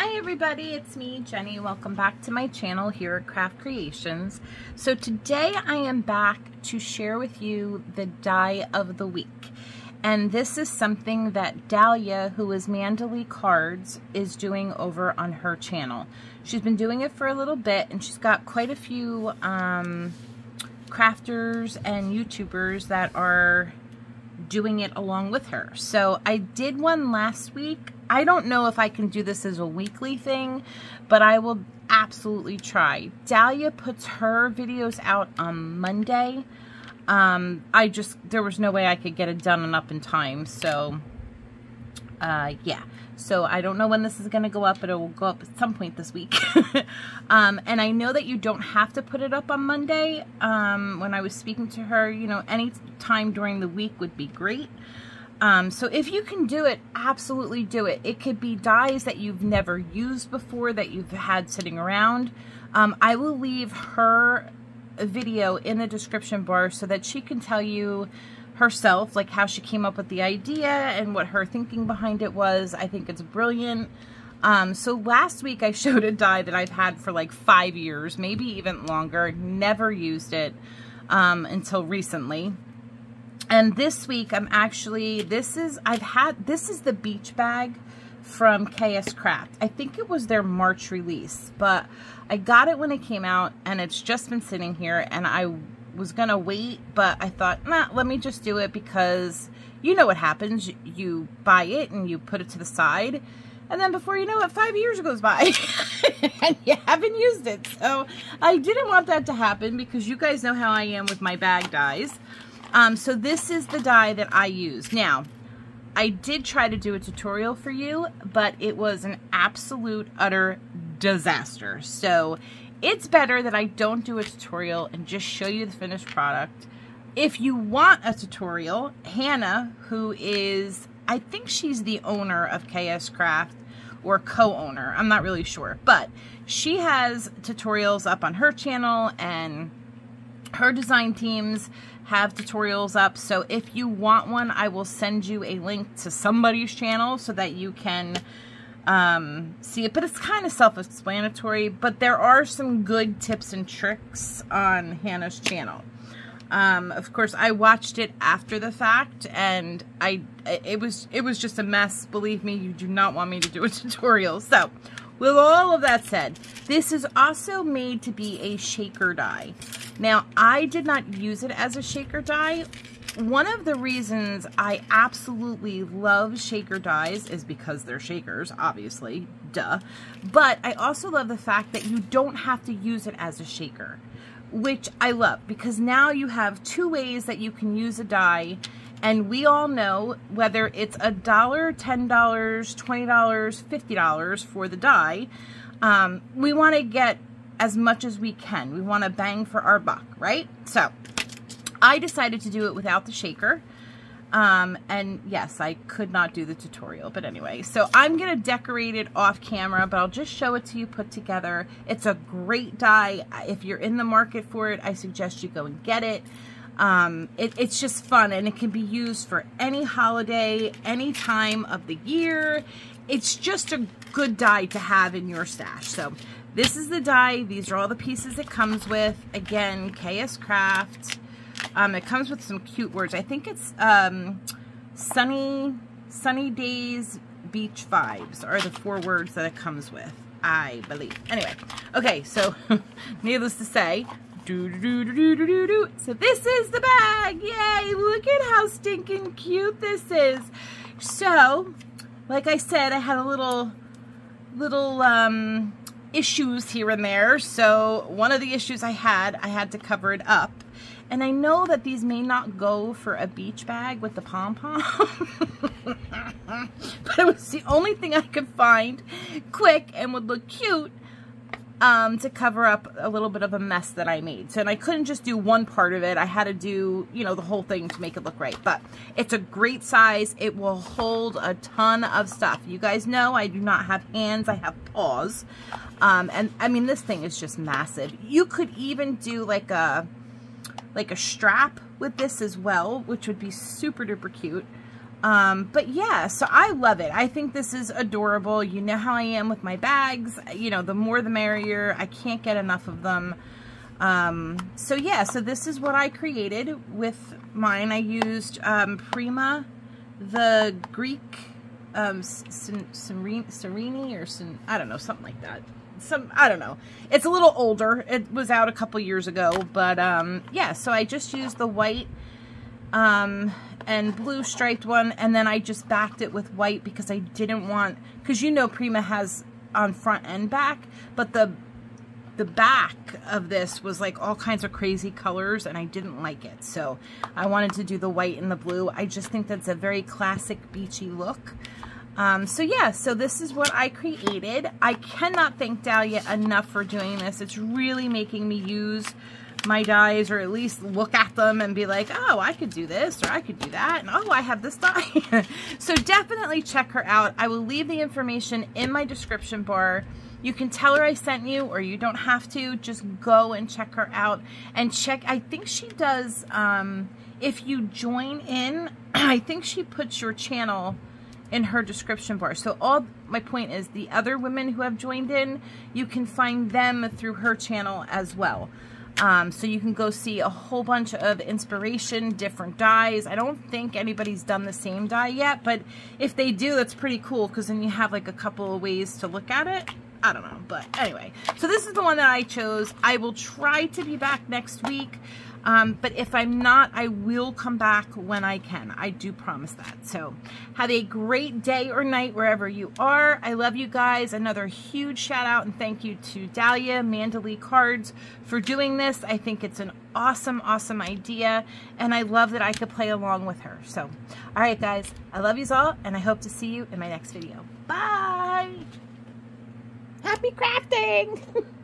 Hi everybody, it's me, Jennie. Welcome back to my channel here at Craft Creations. So today I am back to share with you the die of the week. And this is something that Dalia, who is ManDaLee Cards, is doing over on her channel. She's been doing it for a little bit and she's got quite a few um, crafters and YouTubers that are doing it along with her. So I did one last week. I don't know if I can do this as a weekly thing, but I will absolutely try. Dalia puts her videos out on Monday. Um, I just, there was no way I could get it done and up in time. So, uh, yeah. So I don't know when this is going to go up, but it will go up at some point this week. um, and I know that you don't have to put it up on Monday. Um, when I was speaking to her, you know, any time during the week would be great. Um, so if you can do it, absolutely do it. It could be dies that you've never used before that you've had sitting around. Um, I will leave her video in the description bar so that she can tell you herself, like how she came up with the idea and what her thinking behind it was. I think it's brilliant. Um, so last week I showed a die that I've had for like five years, maybe even longer, never used it um, until recently. And this week I'm actually, this is, I've had, this is the beach bag from KS Craft. I think it was their March release, but I got it when it came out and it's just been sitting here and I was going to wait, but I thought, nah, let me just do it because you know what happens. You buy it and you put it to the side. And then before you know it, five years goes by and you haven't used it. So I didn't want that to happen because you guys know how I am with my bag dies. Um, so this is the die that I use. Now, I did try to do a tutorial for you, but it was an absolute utter disaster. So it's better that I don't do a tutorial and just show you the finished product. If you want a tutorial, Hannah, who is, I think she's the owner of KS Craft or co-owner, I'm not really sure, but she has tutorials up on her channel and her design teams have tutorials up. So if you want one, I will send you a link to somebody's channel so that you can um, see it, but it's kind of self-explanatory, but there are some good tips and tricks on Hannah's channel. Um, of course, I watched it after the fact, and I it was it was just a mess. Believe me, you do not want me to do a tutorial. So, with all of that said, this is also made to be a shaker die. Now, I did not use it as a shaker die one of the reasons I absolutely love shaker dies is because they're shakers, obviously, duh. But I also love the fact that you don't have to use it as a shaker, which I love because now you have two ways that you can use a die and we all know whether it's a dollar, $10, $20, $50 for the die, um, we want to get as much as we can. We want to bang for our buck, right? So I decided to do it without the shaker. Um, and yes, I could not do the tutorial, but anyway, so I'm going to decorate it off camera, but I'll just show it to you put together. It's a great die. If you're in the market for it, I suggest you go and get it. Um, it, it's just fun and it can be used for any holiday, any time of the year. It's just a good die to have in your stash. So this is the die. These are all the pieces it comes with. Again, KS Craft. Um, it comes with some cute words. I think it's um, sunny, sunny days, beach vibes are the four words that it comes with, I believe. Anyway, okay, so needless to say, So this is the bag. Yay! Look at how stinking cute this is. So, like I said, I had a little little um issues here and there. So one of the issues I had, I had to cover it up. And I know that these may not go for a beach bag with the pom-pom. but it was the only thing I could find quick and would look cute um, to cover up a little bit of a mess that I made. So, and I couldn't just do one part of it. I had to do, you know, the whole thing to make it look right. But it's a great size. It will hold a ton of stuff. You guys know I do not have hands. I have paws. Um, and, I mean, this thing is just massive. You could even do like a like a strap with this as well, which would be super duper cute. Um, but yeah, so I love it. I think this is adorable. You know how I am with my bags. You know, the more the merrier. I can't get enough of them. Um, so yeah, so this is what I created with mine. I used um, Prima, the Greek um, Serini or Sen I don't know, something like that. Some, I don't know. It's a little older. It was out a couple years ago, but um, yeah, so I just used the white um, and blue striped one, and then I just backed it with white because I didn't want, because you know Prima has on front and back, but the the back of this was like all kinds of crazy colors and I didn't like it. So I wanted to do the white and the blue. I just think that's a very classic beachy look. Um, so yeah, so this is what I created. I cannot thank Dalia enough for doing this. It's really making me use my dies or at least look at them and be like, oh, I could do this or I could do that. And oh, I have this die. so definitely check her out. I will leave the information in my description bar. You can tell her I sent you or you don't have to. Just go and check her out and check. I think she does, um, if you join in, I think she puts your channel in her description bar. So all my point is the other women who have joined in, you can find them through her channel as well. Um, so you can go see a whole bunch of inspiration, different dies. I don't think anybody's done the same die yet, but if they do, that's pretty cool because then you have like a couple of ways to look at it. I don't know, but anyway. So this is the one that I chose. I will try to be back next week. Um, but if I'm not, I will come back when I can. I do promise that. So have a great day or night wherever you are. I love you guys. Another huge shout out and thank you to Dalia ManDaLee Cards for doing this. I think it's an awesome, awesome idea. And I love that I could play along with her. So, all right, guys. I love you all and I hope to see you in my next video. Bye. Happy crafting!